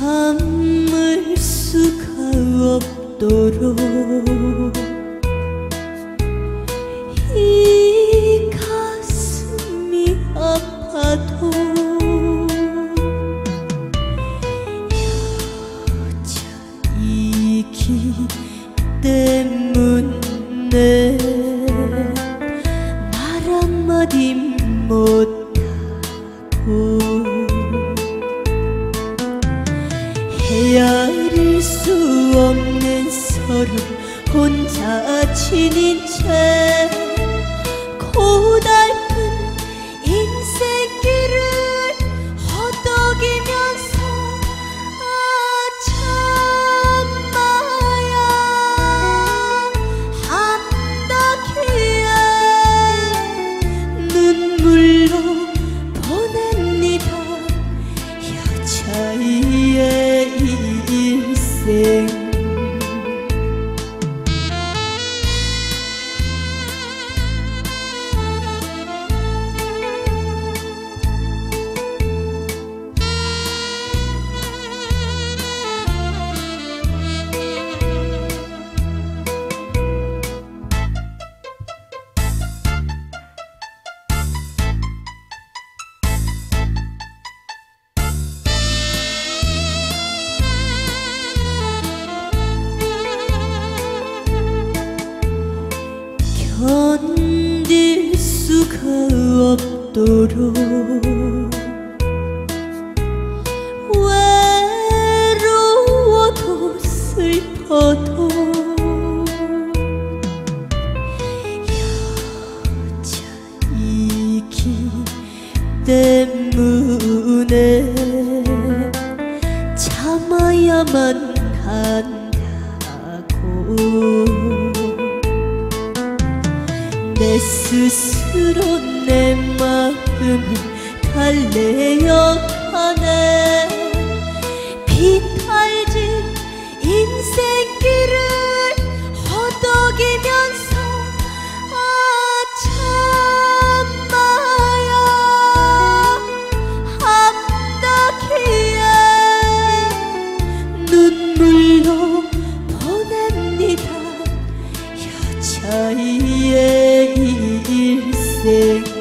참을 수가 없도록 이 가슴이 아파도 여자이기 때문에 말 한마디 못 헤아릴 수 없는 서로 혼자 지닌 채 견딜 수가 없도록 외로워도 슬퍼도 여자이기 때문에 참아야만 스스로 내 마음을 달래어 가네 비탈진 인생길을 허덕이면서 day.